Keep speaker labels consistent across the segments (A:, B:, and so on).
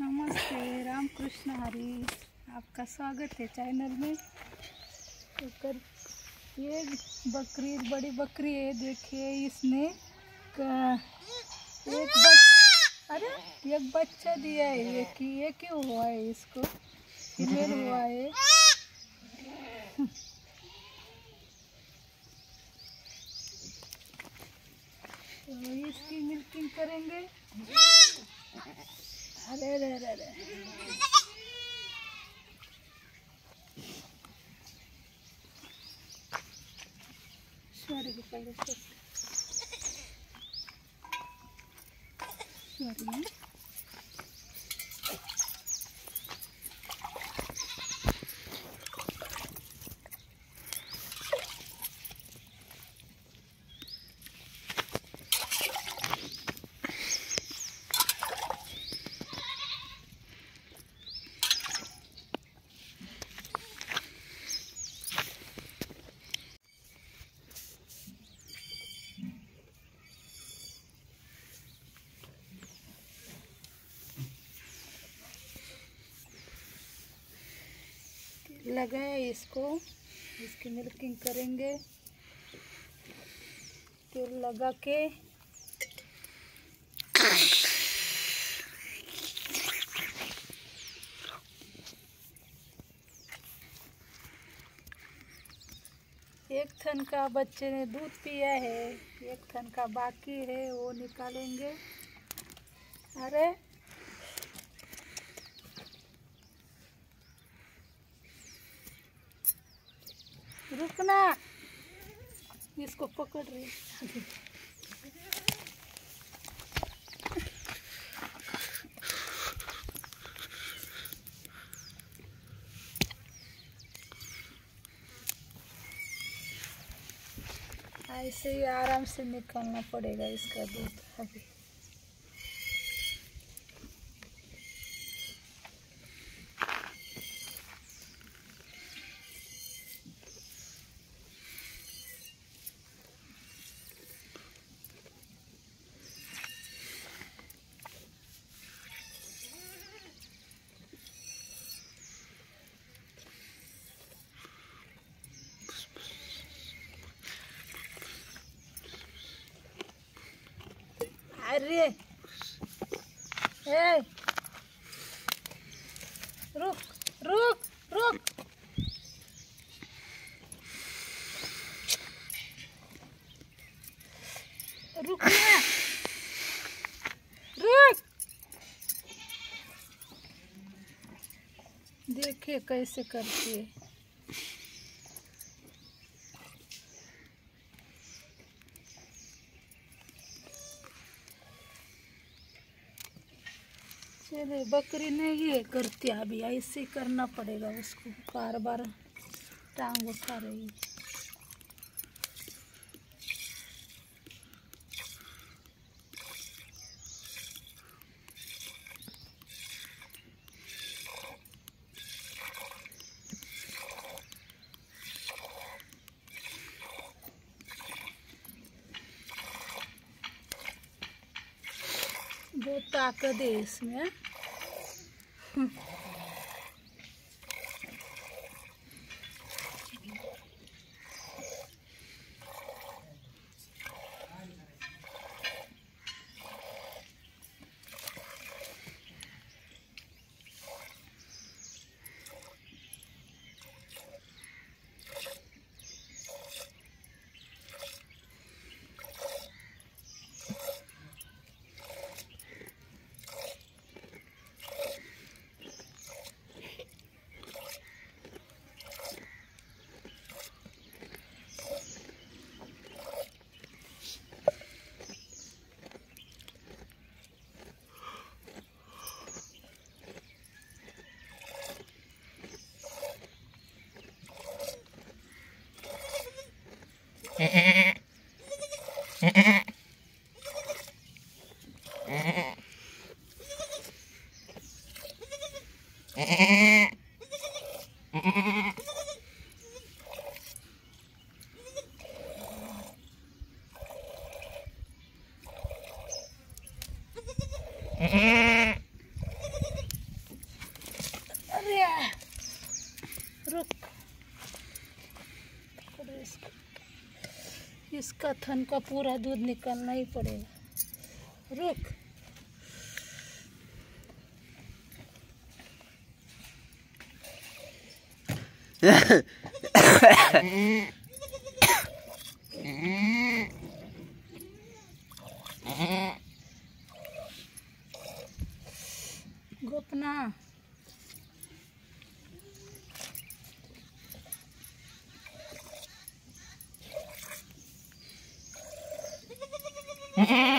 A: नमस्ते राम कृष्ण हरी। आपका स्वागत है चैनल में। तो कर, ये बकरी, बड़ी बकरी है, देखिए इसने। एक बच, अरे, एक बच्चा दिया है, ये कि, ये क्यों हुआ है इसको? फीमेल हुआ है? तो इसकी मिल्किंग करेंगे। अरे अरे अरे अरे सॉरी पहले लगाए इसको। इसकी मिल्किंग करेंगे। तेल लगा के। एक थन का बच्चे ने दूध पिया है, एक थन का बाकी है, वो निकालेंगे। अरे! रुकना। इसको पकड़ रही ऐसे ही आराम से निकालना पड़ेगा इसका दूध। अभी अरे ए रुक रुक रुक। रुक रुक। देखिए कैसे करती है। चलिए बकरी नहीं है, करती अभी, ऐसे करना पड़ेगा उसको बार बार टांग उठा रही है। बहुत ताकत है Look. Look at this. इसका थन का पूरा दूध निकालना ही पड़ेगा। रुक। गोपना। Mm-hmm.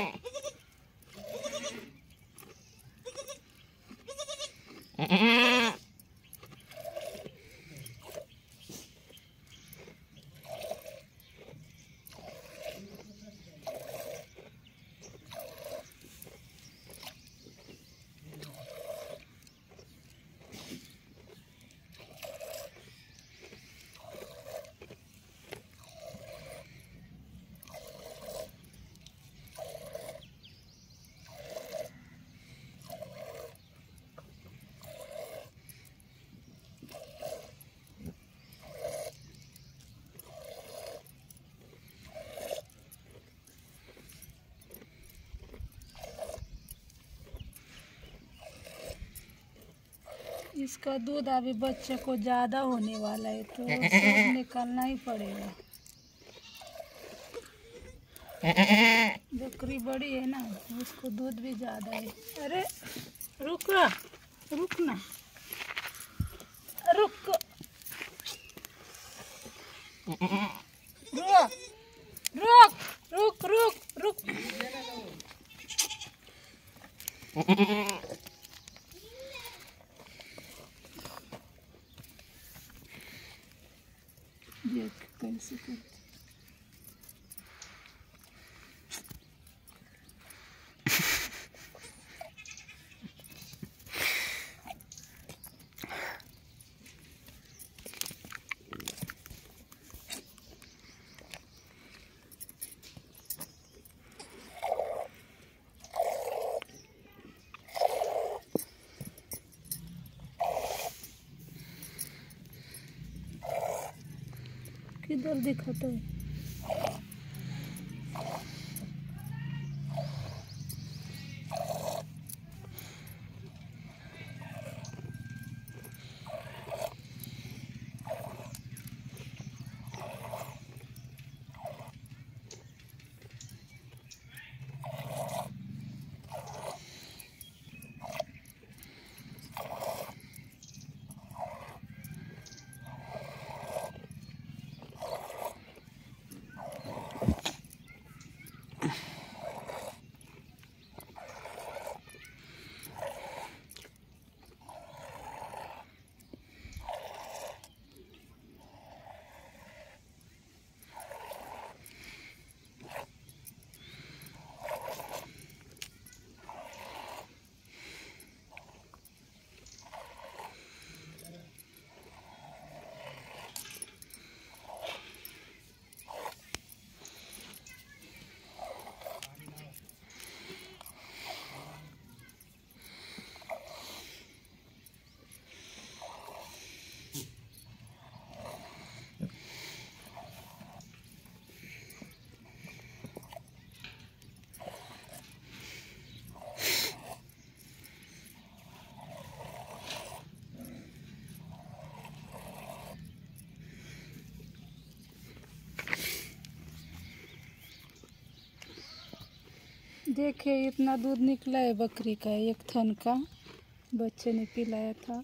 A: इसका दूध अभी बच्चे को ज़्यादा होने वाला है तो निकालना ही पड़ेगा। बकरी बड़ी है ना, उसको दूध भी ज़्यादा है। अरे, रुक रुक ना रुक रुक रुक रुक रुक रुक देख कैसे किधर दिखाता है। देखिए इतना दूध निकला है बकरी का एक थन का बच्चे ने पिलाया था।